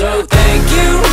So thank you.